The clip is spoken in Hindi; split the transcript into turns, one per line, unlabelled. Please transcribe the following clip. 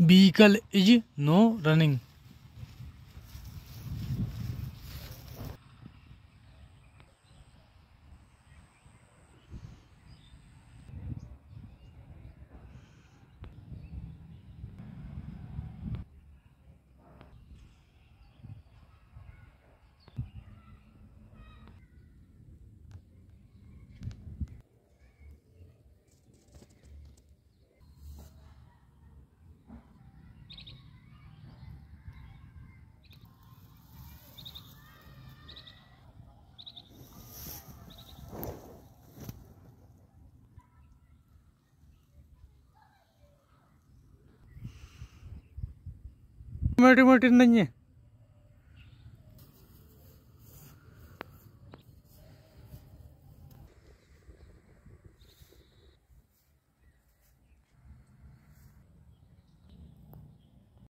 vehicle is no running ഇങ്ങോട്ട് ഇങ്ങോട്ട്